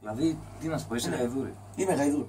Δηλαδή, τι να σου πω, είσαι Ναι. γαϊδούρη. Είμαι γαϊδούρη